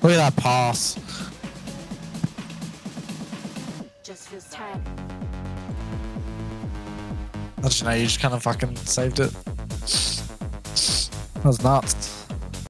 Look at that pass. Just an tired. I don't know, you just kind of fucking saved it. That was nuts.